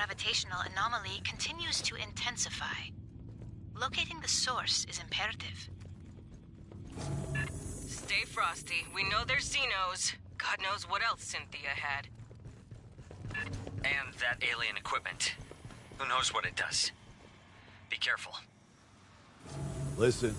gravitational anomaly continues to intensify. Locating the source is imperative. Stay frosty. We know there's Xenos. God knows what else Cynthia had. And that alien equipment. Who knows what it does? Be careful. Listen.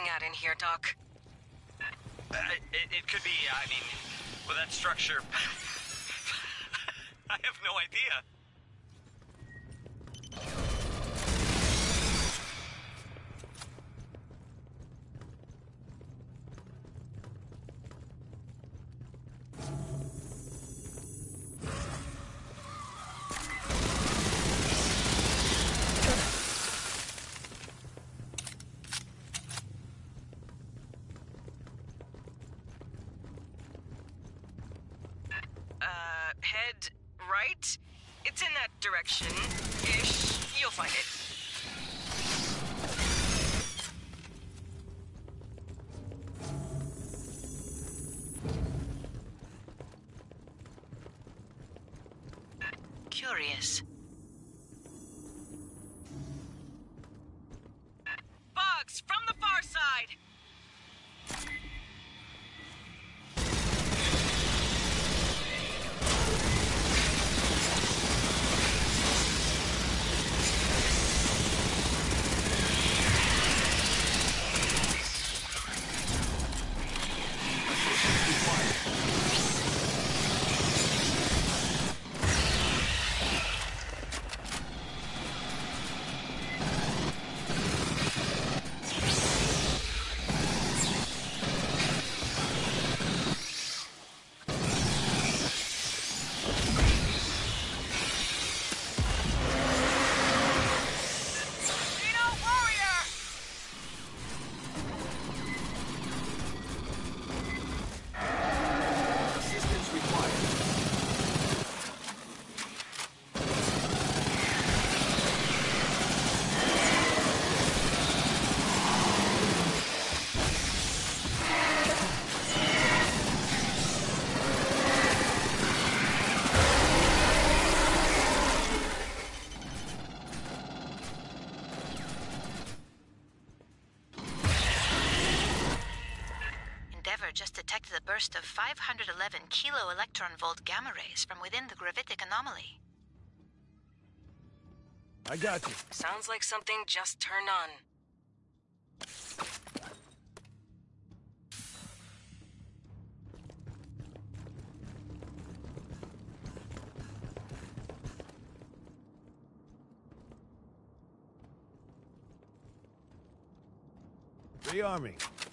Looking at in here, Doc? Uh, it, it could be, I mean, with that structure. I have no idea. Uh, head right? It's in that direction. Ish. You'll find it. Just detected a burst of 511 kilo electron volt gamma rays from within the gravitic anomaly. I got you. Sounds like something just turned on. Rearming.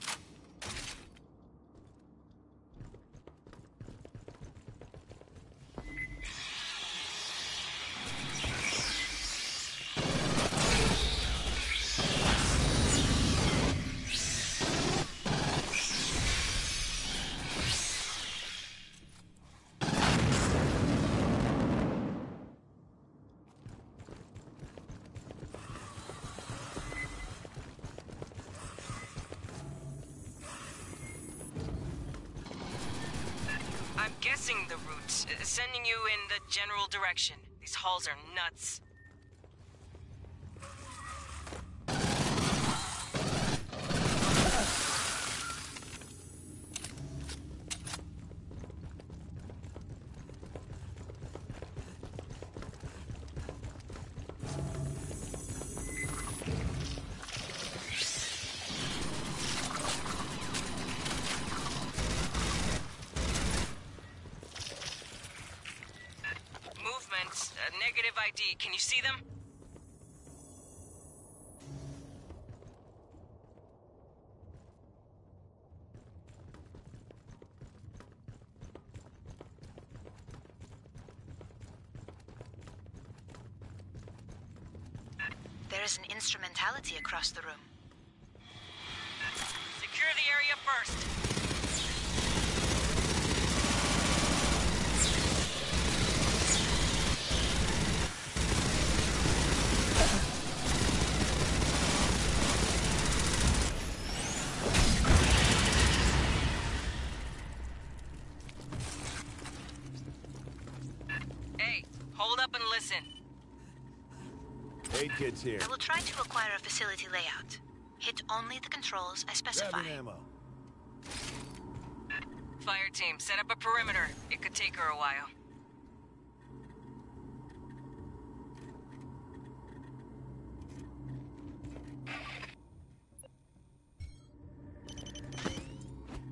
The route, uh, sending you in the general direction. These halls are nuts. Is an instrumentality across the room. Secure the area first. Hey, hold up and listen. Aid here. I will try to acquire a facility layout. Hit only the controls I specify. Grabbing ammo. Fire team, set up a perimeter. It could take her a while.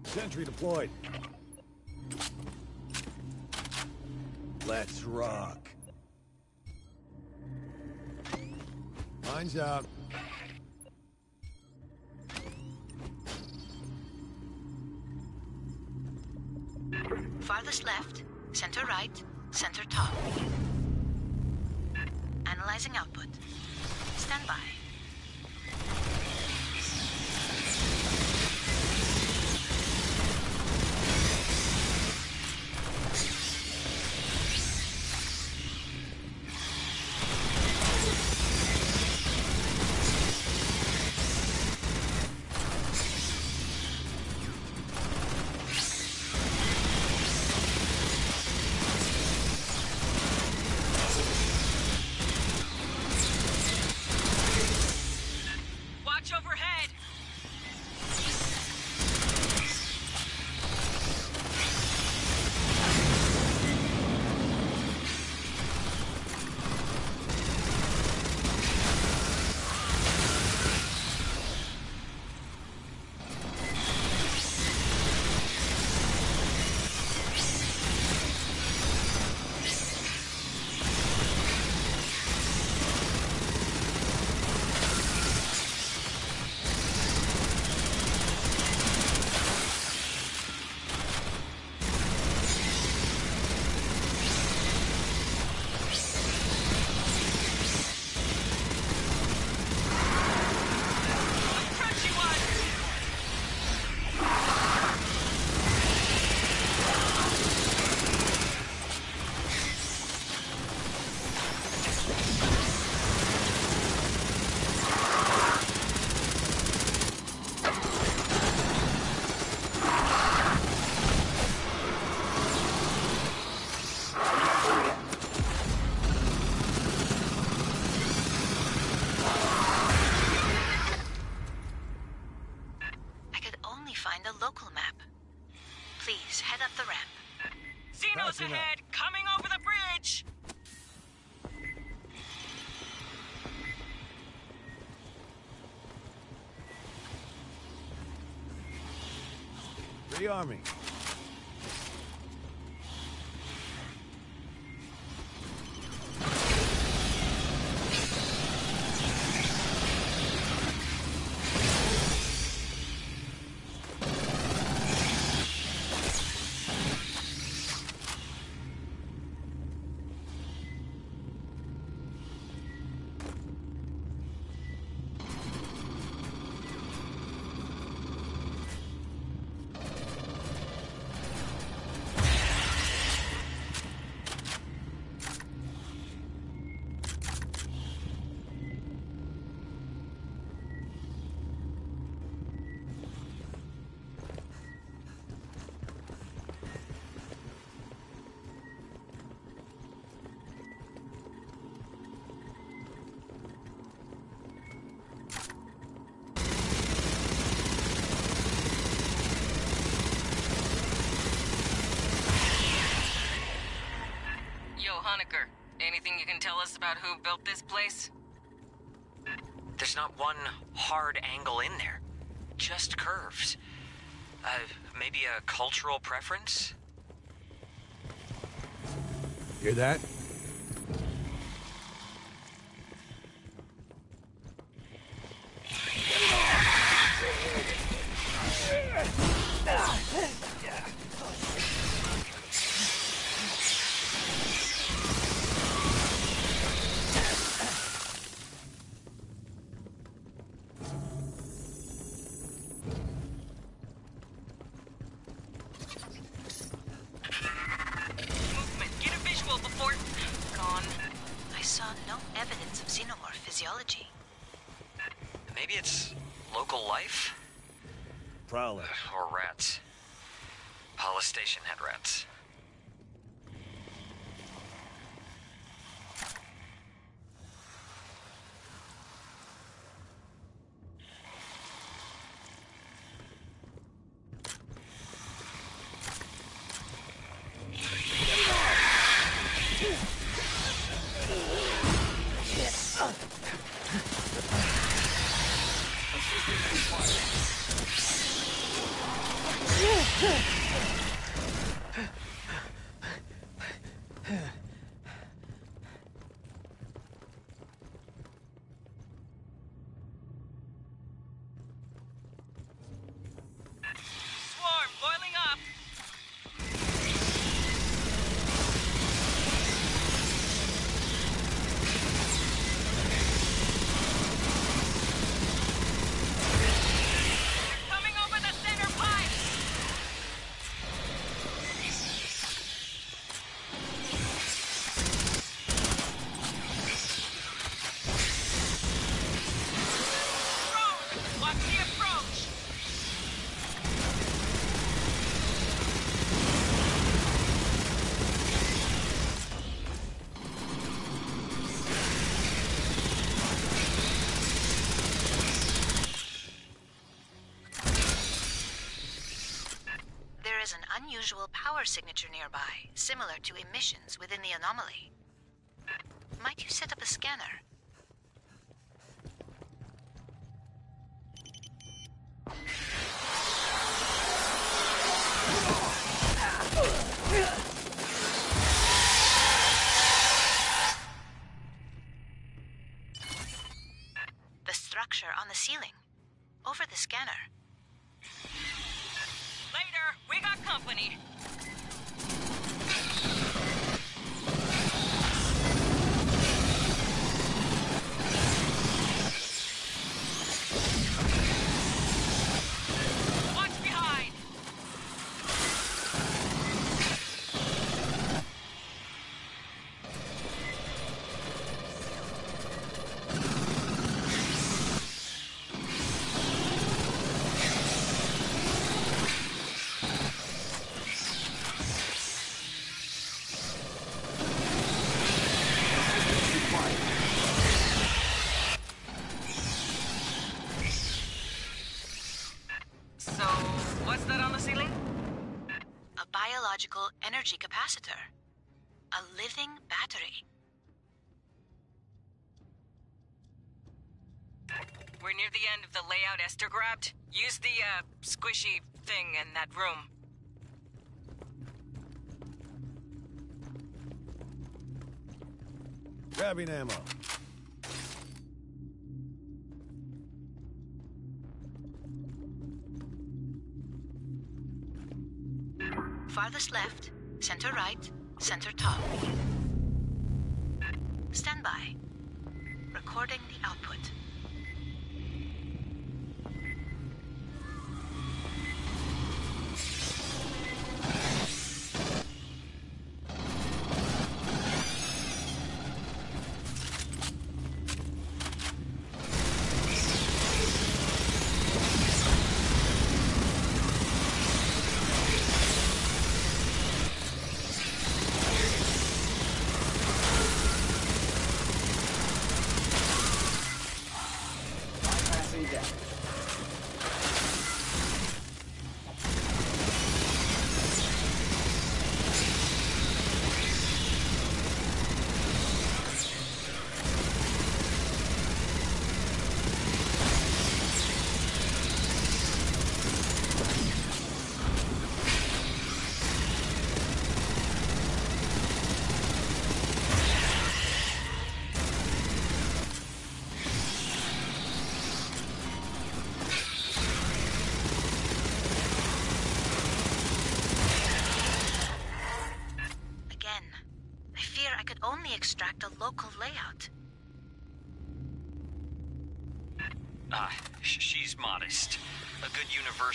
Sentry deployed. Let's rock. Mine's out. Farthest left, center right, center top. Analyzing output. Stand by. Xenos Passing up. Coming over the bridge! Rearming. Hoenikker. Anything you can tell us about who built this place? There's not one hard angle in there, just curves. Uh, maybe a cultural preference? Hear that? Power signature nearby, similar to emissions within the anomaly. Might you set up a scanner? Energy capacitor. A living battery. We're near the end of the layout Esther grabbed. Use the, uh, squishy thing in that room. Grabbing ammo. Farthest left, center right, center top. Stand by. Recording the output.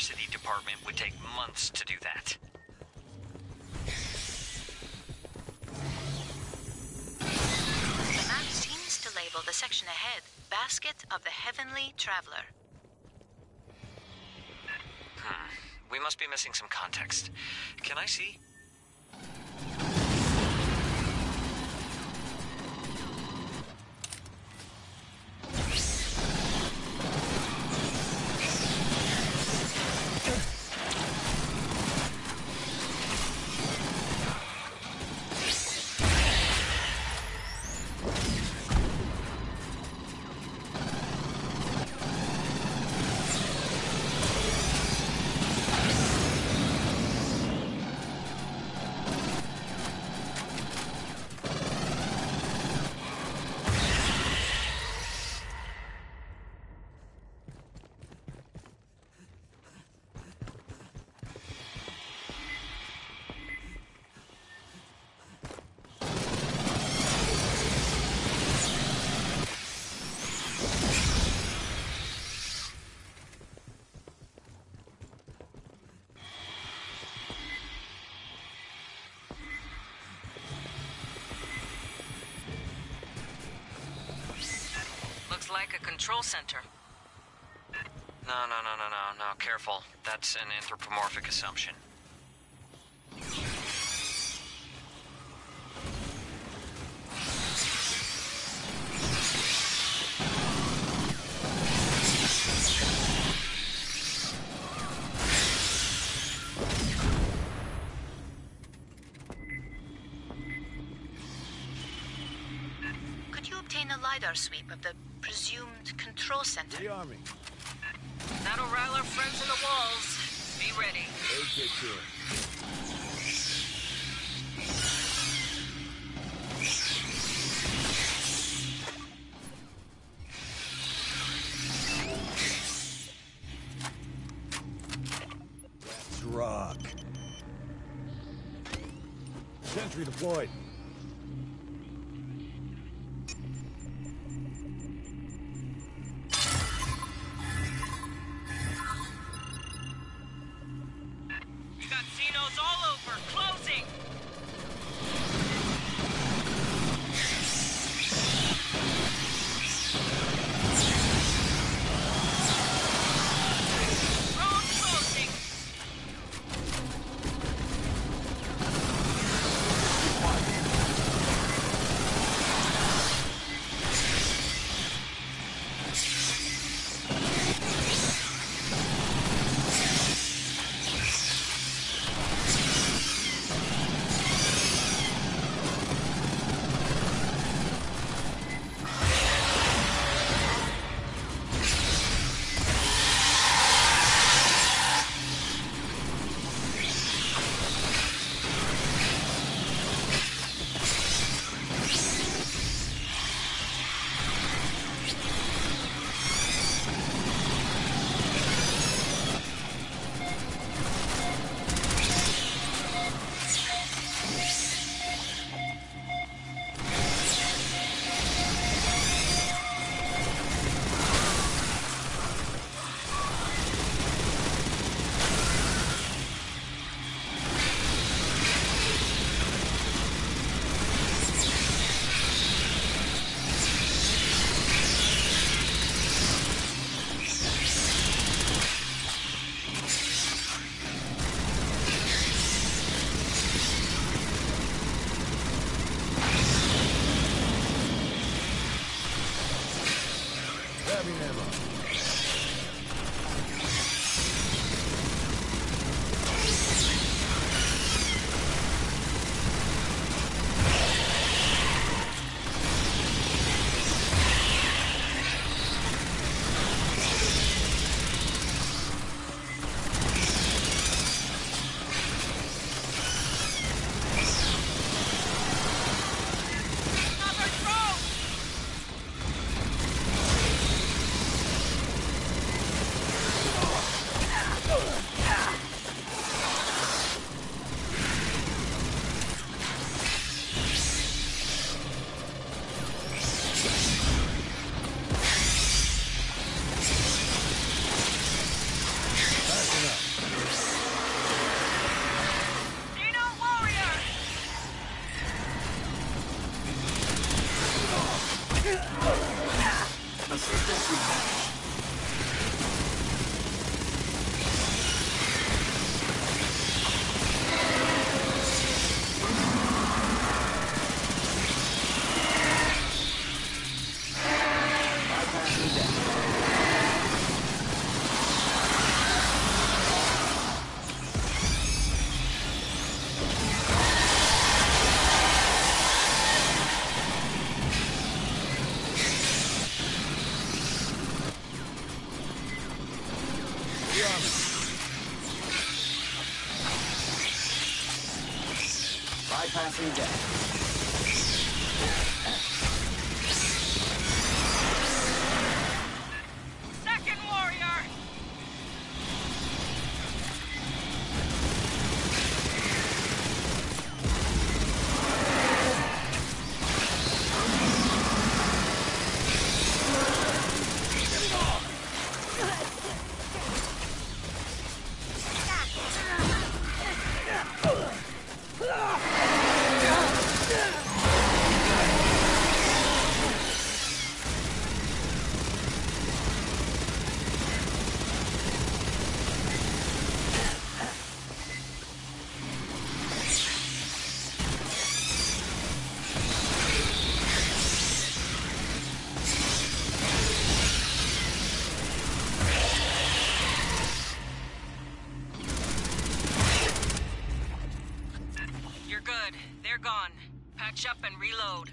University department would take months to do that. The map seems to label the section ahead Basket of the Heavenly Traveler. Hmm. We must be missing some context. Can I see? Like a control center. No, no, no, no, no, no. Careful. That's an anthropomorphic assumption. Could you obtain a LiDAR sweep of the presumed control center? The army. That'll rile our friends in the walls. Be ready. Take care. Let's rock. Sentry deployed. Bypassing deck. Patch up and reload.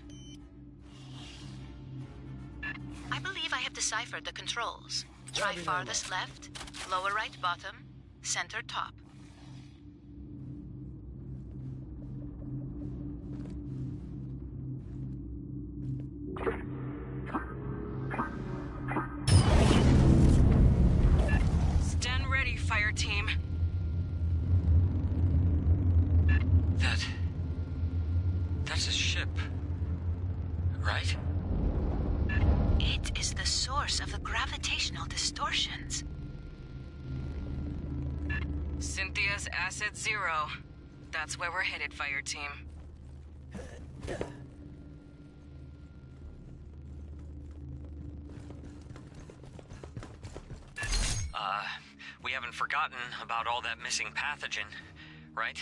I believe I have deciphered the controls. Try farthest left, lower right bottom, center top. Right? It is the source of the gravitational distortions. Cynthia's Asset Zero. That's where we're headed, fire team. Uh, we haven't forgotten about all that missing pathogen, right?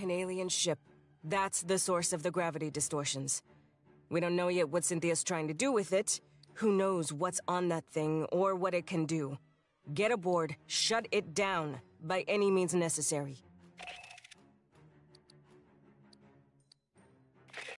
An alien ship. That's the source of the gravity distortions. We don't know yet what Cynthia's trying to do with it. Who knows what's on that thing or what it can do. Get aboard, shut it down, by any means necessary.